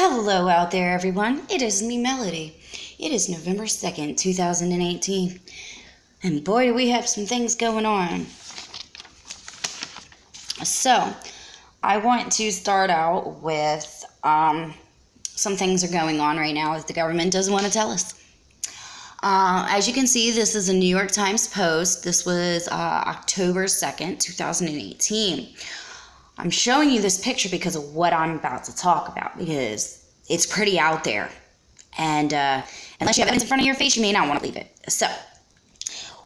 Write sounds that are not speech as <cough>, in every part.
Hello out there, everyone. It is me, Melody. It is November 2nd, 2018. And boy, do we have some things going on. So, I want to start out with um, some things are going on right now that the government doesn't want to tell us. Uh, as you can see, this is a New York Times Post. This was uh, October 2nd, 2018. I'm showing you this picture because of what I'm about to talk about, because it's pretty out there. And uh, unless you have evidence in front of your face, you may not want to believe it. So,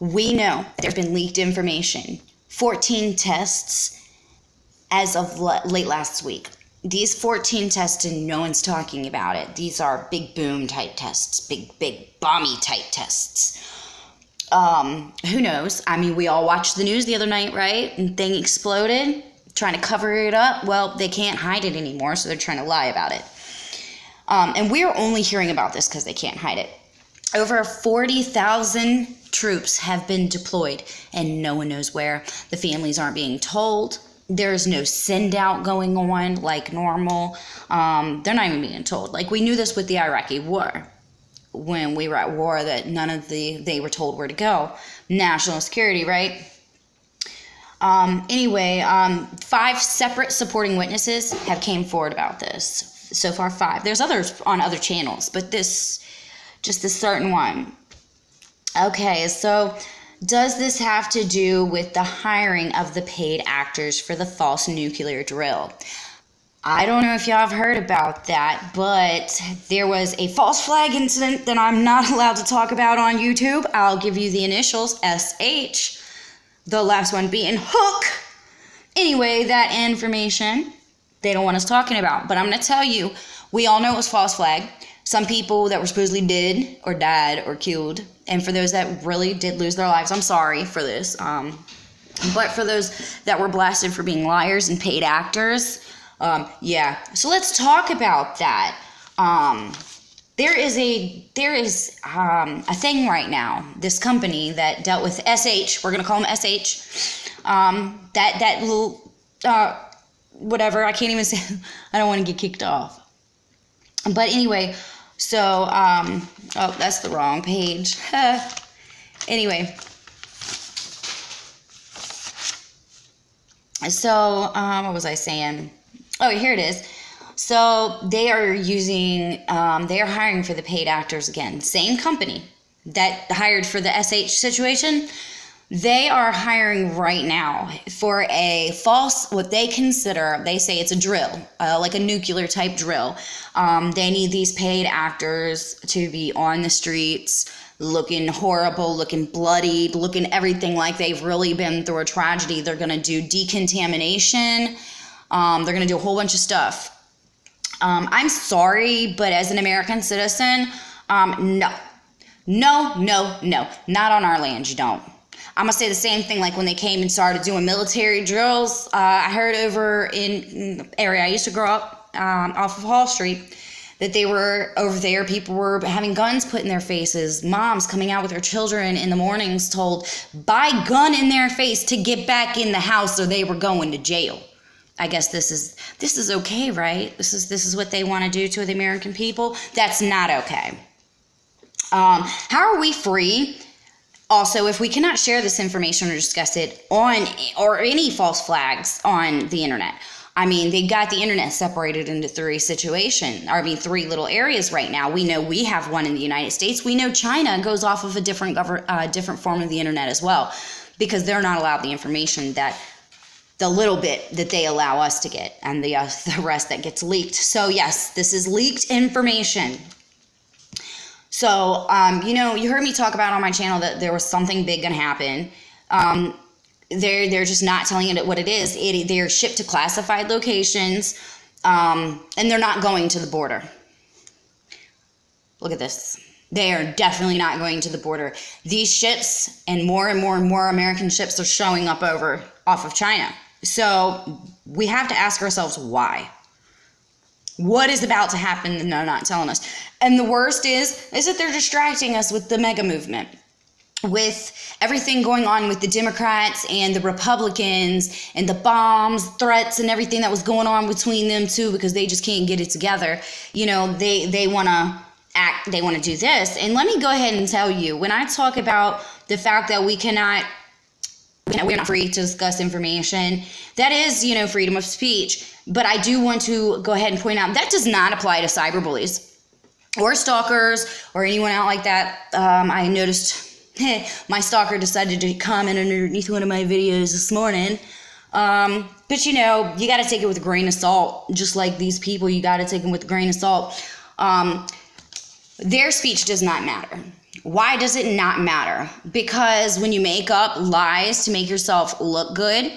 we know there's been leaked information 14 tests as of late last week. These 14 tests, and no one's talking about it. These are big boom type tests, big, big bomby type tests. Um, who knows? I mean, we all watched the news the other night, right? And thing exploded trying to cover it up. Well, they can't hide it anymore, so they're trying to lie about it. Um, and we're only hearing about this because they can't hide it. Over 40,000 troops have been deployed, and no one knows where. The families aren't being told. There's no send out going on like normal. Um, they're not even being told. Like we knew this with the Iraqi war when we were at war that none of the they were told where to go. National security, right? Um, anyway, um, five separate supporting witnesses have came forward about this. So far, five. There's others on other channels, but this, just this certain one. Okay, so does this have to do with the hiring of the paid actors for the false nuclear drill? I don't know if y'all have heard about that, but there was a false flag incident that I'm not <laughs> allowed to talk about on YouTube. I'll give you the initials SH the last one being hook. Anyway, that information they don't want us talking about. But I'm going to tell you, we all know it was false flag. Some people that were supposedly dead or died or killed. And for those that really did lose their lives, I'm sorry for this. Um, but for those that were blasted for being liars and paid actors, um, yeah. So let's talk about that. Um, there is a there is um, a thing right now. This company that dealt with SH, we're gonna call them SH. Um, that that little uh, whatever. I can't even <laughs> say. I don't want to get kicked off. But anyway, so um, oh, that's the wrong page. <laughs> anyway. So, um, what was I saying? Oh, here it is. So they are using, um, they are hiring for the paid actors again. Same company that hired for the SH situation. They are hiring right now for a false, what they consider, they say it's a drill, uh, like a nuclear type drill. Um, they need these paid actors to be on the streets, looking horrible, looking bloodied, looking everything like they've really been through a tragedy. They're going to do decontamination. Um, they're going to do a whole bunch of stuff. Um, I'm sorry, but as an American citizen, um, no. No, no, no. Not on our land, you don't. I'm gonna say the same thing like when they came and started doing military drills. Uh, I heard over in, the area I used to grow up um, off of Hall Street that they were over there. People were having guns put in their faces. Moms coming out with their children in the mornings told, buy gun in their face to get back in the house or they were going to jail. I guess this is this is okay, right? This is this is what they want to do to the American people. That's not okay. Um, how are we free? Also, if we cannot share this information or discuss it on or any false flags on the internet, I mean, they got the internet separated into three situations. I mean, three little areas right now. We know we have one in the United States. We know China goes off of a different uh, different form of the internet as well, because they're not allowed the information that the little bit that they allow us to get and the, uh, the rest that gets leaked. So, yes, this is leaked information. So, um, you know, you heard me talk about on my channel that there was something big going to happen. Um, they're, they're just not telling it what it is. It, they're shipped to classified locations um, and they're not going to the border. Look at this. They are definitely not going to the border. These ships and more and more and more American ships are showing up over off of China. So we have to ask ourselves why. What is about to happen and they're not telling us? And the worst is, is that they're distracting us with the MAGA movement. with everything going on with the Democrats and the Republicans and the bombs, threats, and everything that was going on between them too, because they just can't get it together. You know, they they want to act, they want to do this. And let me go ahead and tell you, when I talk about the fact that we cannot we're not free to discuss information. That is, you know, freedom of speech. But I do want to go ahead and point out that does not apply to cyberbullies or stalkers or anyone out like that. Um, I noticed <laughs> my stalker decided to comment underneath one of my videos this morning. Um, but you know, you got to take it with a grain of salt. Just like these people, you got to take them with a grain of salt. Um, their speech does not matter. Why does it not matter? Because when you make up lies to make yourself look good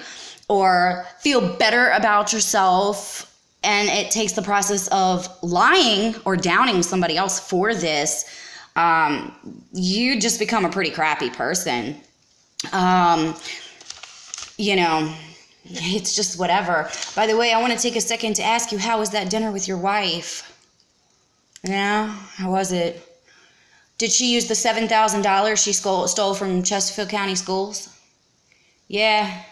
or feel better about yourself, and it takes the process of lying or downing somebody else for this, um, you just become a pretty crappy person. Um, you know, it's just whatever. By the way, I want to take a second to ask you how was that dinner with your wife? Yeah, how was it? Did she use the $7,000 she stole from Chesterfield County Schools? Yeah.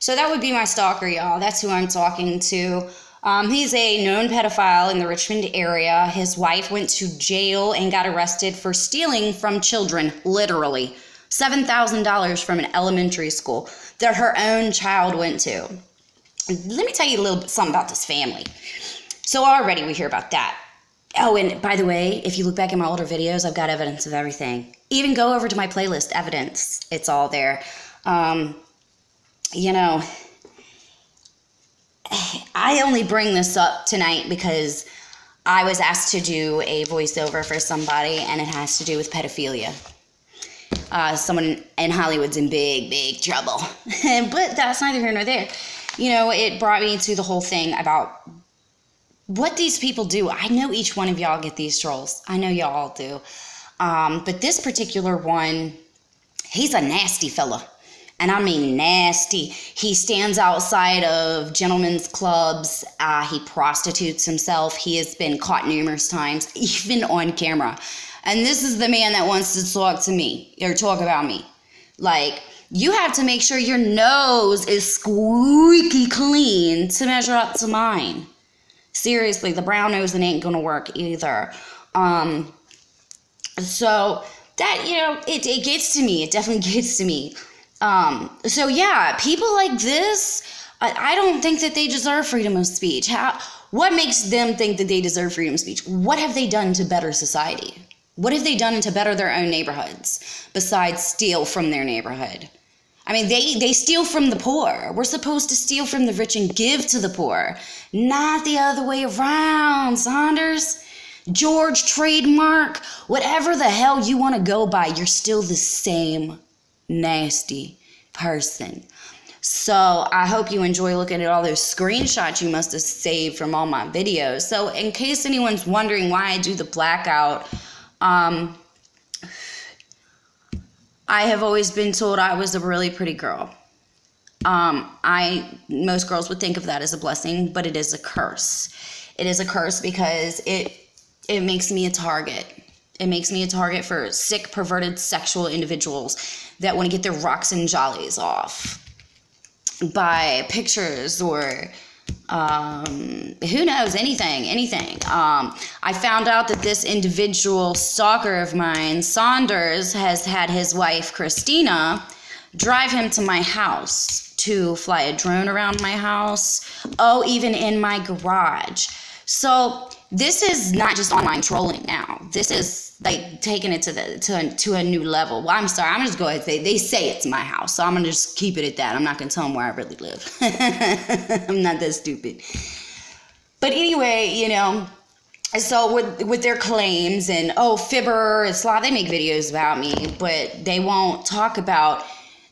So that would be my stalker, y'all. That's who I'm talking to. Um, he's a known pedophile in the Richmond area. His wife went to jail and got arrested for stealing from children, literally. $7,000 from an elementary school that her own child went to. Let me tell you a little bit something about this family. So already we hear about that. Oh, and by the way, if you look back in my older videos, I've got evidence of everything. Even go over to my playlist, evidence. It's all there. Um, you know, <sighs> I only bring this up tonight because I was asked to do a voiceover for somebody, and it has to do with pedophilia. Uh, someone in Hollywood's in big, big trouble. <laughs> but that's neither here nor there. You know, it brought me to the whole thing about what these people do. I know each one of y'all get these trolls. I know y'all do. Um, but this particular one, he's a nasty fella. And I mean nasty. He stands outside of gentlemen's clubs. Uh, he prostitutes himself. He has been caught numerous times, <laughs> even on camera. And this is the man that wants to talk to me or talk about me. Like, you have to make sure your nose is squeaky clean to measure up to mine. Seriously, the brown nosing ain't gonna work either. Um, so that you know, it, it gets to me. It definitely <laughs> gets to me. Um, so yeah, people like this, I, I don't think that they deserve freedom of speech. How? What makes them think that they deserve freedom of speech? What have they done to better society? What have they done to better their own neighborhoods besides steal from their neighborhood? I mean, they, they steal from the poor. We're supposed to steal from the rich and give to the poor, not the other way around, Saunders. George, trademark, whatever the hell you want to go by, you're still the same nasty person. So I hope you enjoy looking at all those screenshots you must have saved from all my videos. So in case anyone's wondering why I do the blackout, um, I have always been told I was a really pretty girl. Um, I most girls would think of that as a blessing, but it is a curse. It is a curse because it it makes me a target. It makes me a target for sick, perverted, sexual individuals that want to get their rocks and jollies off by pictures or um, who knows? Anything anything. Um, i found out that this individual stalker of mine saunders has had his wife christina drive him to my house to fly a drone around my house. Oh even in my garage. So this is not just online trolling now. This is like taking it to the to a, to a new level. Well, I'm sorry. I'm just gonna just go ahead and say they say it's my house, so I'm gonna just keep it at that. I'm not gonna tell them where I really live. <laughs> I'm not that stupid. But anyway, you know, so with with their claims and oh fibber, it's a lot. They make videos about me, but they won't talk about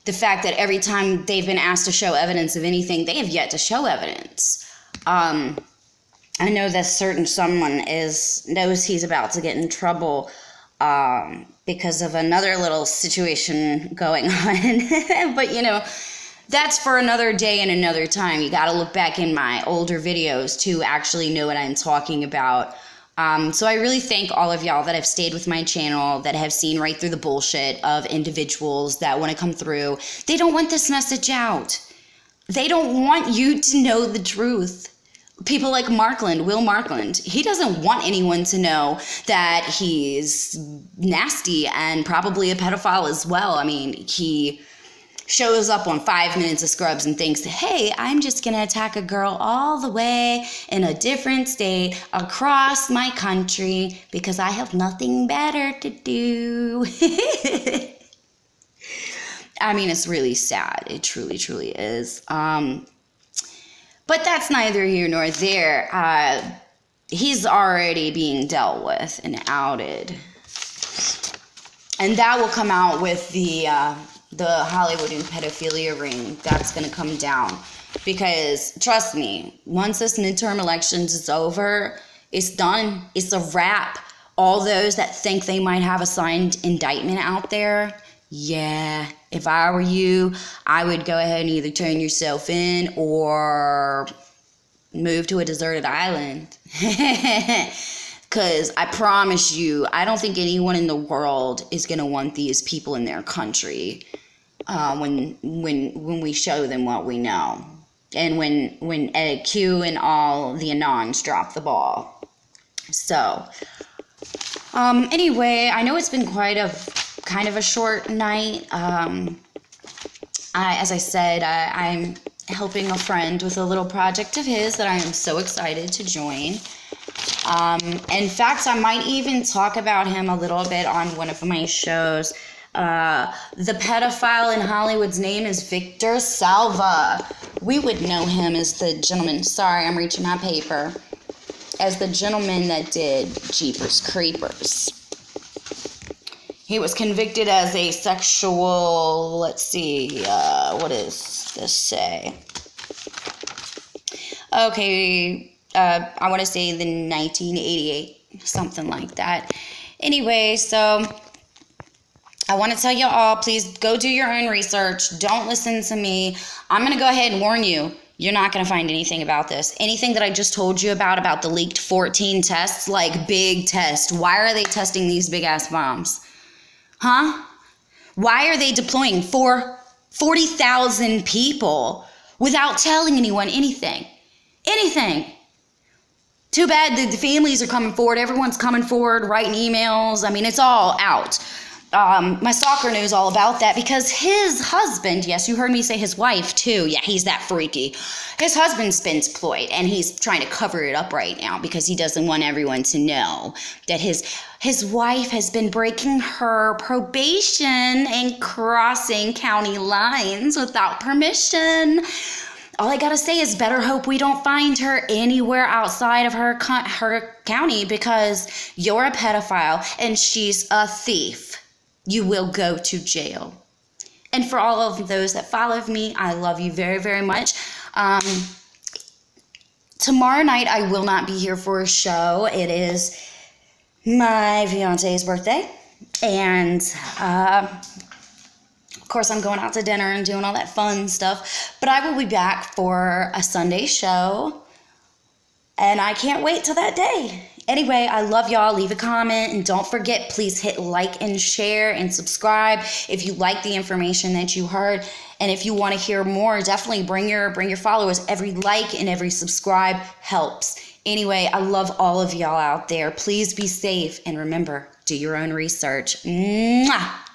the fact that every time they've been asked to show evidence of anything, they have yet to show evidence. Um, I know that certain someone is knows he's about to get in trouble um, because of another little situation going <laughs> on. but you know, that's for another day and another time. You got to look back in my older videos to actually know what I'm talking about. Um, so I really thank all of y'all that have stayed with my channel, that have seen right through the bullshit of individuals that want to come through. They don't want this message out. They don't want you to know the truth. People like Markland, Will Markland, he doesn't want anyone to know that he's nasty and probably a pedophile as well. I mean, he shows up on five minutes of scrubs and thinks, hey, I'm just gonna attack a girl all the way in a different state across my country because I have nothing better to do. <laughs> I mean, it's really sad. It truly, truly is. Um, but that's neither here nor there. Uh, he's already being dealt with and outed. And that will come out with the uh, the Hollywood and pedophilia ring that's going to come down. Because trust me, once this midterm elections is over, it's done. It's a wrap. All those that think they might have a signed indictment out there, yeah, if I were you, I would go ahead and either turn yourself in or move to a deserted island. <laughs> Because I promise you, I don't think anyone in the world is going to want these people in their country uh, when when when we show them what we know, and when when Ed Q and all the Anons drop the ball. So, um, anyway, I know it's been quite a kind of a short night. Um, I, as I said, I, I'm helping a friend with a little project of his that I am so excited to join. Um, in fact, I might even talk about him a little bit on one of my shows. Uh, the pedophile in Hollywood's name is Victor Salva. We would know him as the gentleman. Sorry, I'm reaching my paper. As the gentleman that did Jeepers Creepers. He was convicted as a sexual. Let's see, uh, what does this say? Okay, uh, I want to say the 1988, something like that. Anyway, so I want to tell you all, please go do your own research. Don't listen to me. I'm going to go ahead and warn you. You're not going to find anything about this. Anything that I just told you about, about the leaked 14 tests, like big tests. Why are they testing these big ass bombs? Huh? Why are they deploying for 40,000 people without telling anyone anything? Anything. Too bad the families are coming forward. Everyone's coming forward, writing emails. I mean, it's all out um, my stalker knows all about that because his husband, yes, you heard me say his wife too. Yeah, he's that freaky. His husband's been employed and he's trying to cover it up right now because he doesn't want everyone to know that his his wife has been breaking her probation and crossing county lines without permission. All I gotta say is, better hope we don't find her anywhere outside of her her county because you're a pedophile and she's a thief you will go to jail. And for all of those that follow me, I love you very, very much. Um, tomorrow night, I will not be here for a show. It is my fiance's birthday. And uh, of course, I'm going out to dinner and doing all that fun stuff. But I will be back for a Sunday show. And I can't wait till that day. Anyway, I love y'all. Leave a comment and don't forget, please hit like and share and subscribe if you like the information that you heard. And if you want to hear more, definitely bring your bring your followers. Every like and every subscribe helps. Anyway, I love all of y'all out there. Please be safe and remember, do your own research. Mwah!